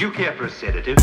Would you care for a sedative?